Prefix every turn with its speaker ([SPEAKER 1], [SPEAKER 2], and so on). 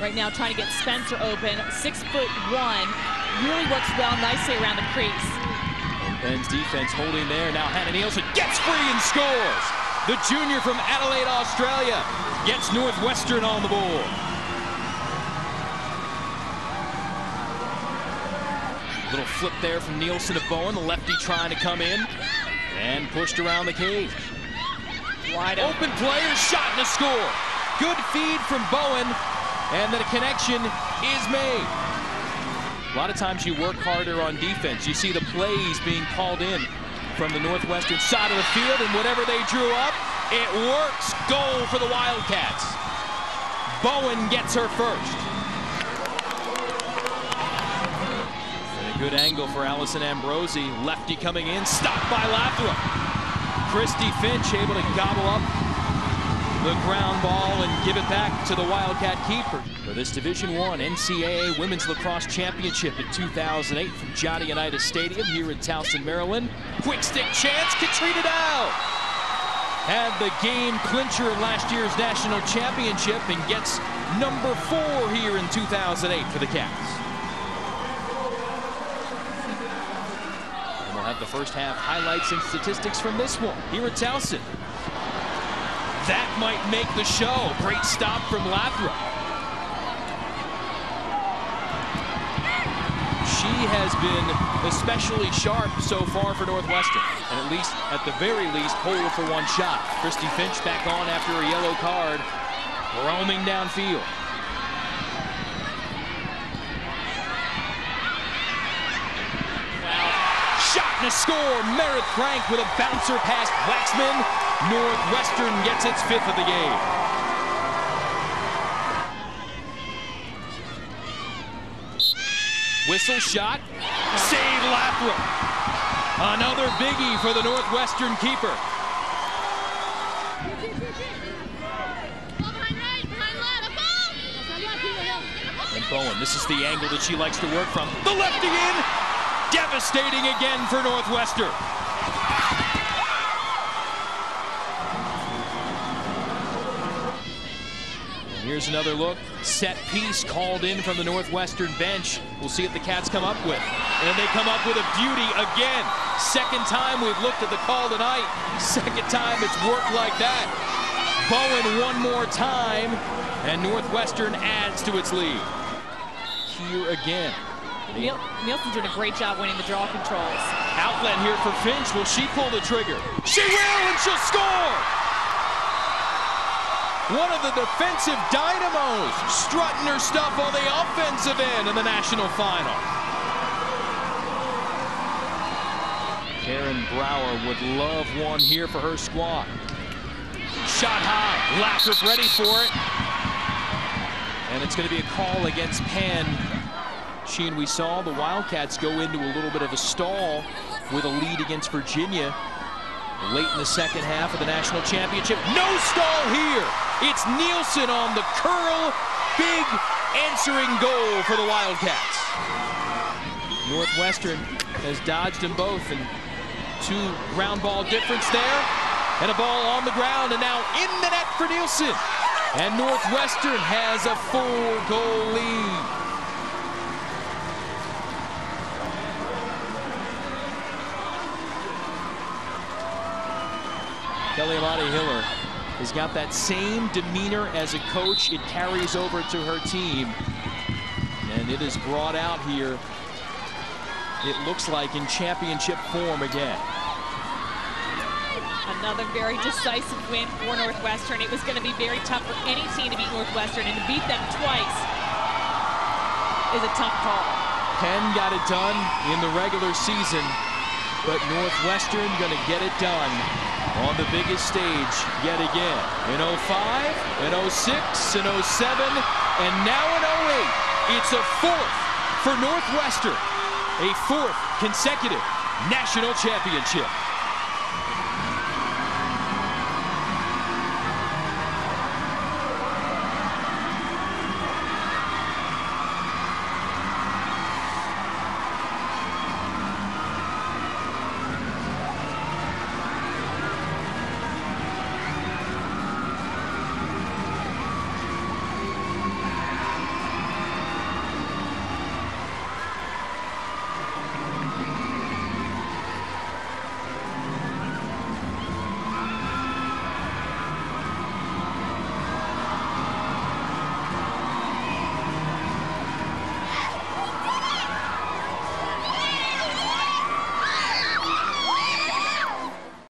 [SPEAKER 1] right now trying to get Spencer open. Six foot one, really works well nicely around the crease.
[SPEAKER 2] And Penn's defense holding there. Now Hannah Nielsen gets free and scores. The junior from Adelaide, Australia, gets Northwestern on the board. Little flip there from Nielsen to Bowen, the lefty trying to come in and pushed around the cage. Wide open player, shot and a score. Good feed from Bowen, and the connection is made. A lot of times you work harder on defense. You see the plays being called in from the northwestern side of the field, and whatever they drew up, it works. Goal for the Wildcats. Bowen gets her first. And a good angle for Allison Ambrosi. Lefty coming in, stopped by Lathrop. Christy Finch able to gobble up the ground ball and give it back to the Wildcat keeper. For this Division One NCAA Women's Lacrosse Championship in 2008 from Johnny Unitas Stadium here in Towson, Maryland. Quick stick chance, Katrina Dowd had the game clincher in last year's national championship and gets number four here in 2008 for the Cats. And we'll have the first half highlights and statistics from this one here at Towson. That might make the show. Great stop from Lathrop. She has been especially sharp so far for Northwestern. And at least, at the very least, hold for one shot. Christy Finch back on after a yellow card, roaming downfield. Shot and a score. Meredith Frank with a bouncer past Waxman. Northwestern gets its fifth of the game. Whistle shot. Save Lathrop. Another biggie for the Northwestern keeper. And Bowen, this is the angle that she likes to work from. The lefty in. Devastating again for Northwestern. Here's another look. Set piece called in from the Northwestern bench. We'll see what the Cats come up with. And they come up with a beauty again. Second time we've looked at the call tonight. Second time it's worked like that. Bowen one more time, and Northwestern adds to its lead. Here again.
[SPEAKER 1] Niel Nielsen's doing a great job winning the draw controls.
[SPEAKER 2] Outlet here for Finch. Will she pull the trigger? She will, and she'll score! One of the defensive dynamos strutting her stuff on the offensive end in the national final. Karen Brower would love one here for her squad. Shot high, Lathrop ready for it. And it's going to be a call against Penn. She and we saw the Wildcats go into a little bit of a stall with a lead against Virginia late in the second half of the national championship. No stall here. It's Nielsen on the curl. Big answering goal for the Wildcats. Northwestern has dodged them both and two ground ball difference there. And a ball on the ground and now in the net for Nielsen. And Northwestern has a four-goal lead. Kelly Amonte Hiller has got that same demeanor as a coach. It carries over to her team. And it is brought out here, it looks like, in championship form again.
[SPEAKER 1] Another very decisive win for Northwestern. It was going to be very tough for any team to beat Northwestern, and to beat them twice is a tough call.
[SPEAKER 2] Penn got it done in the regular season, but Northwestern going to get it done on the biggest stage yet again. In 05, in 06, in 07, and now in 08. It's a fourth for Northwestern. A fourth consecutive national championship.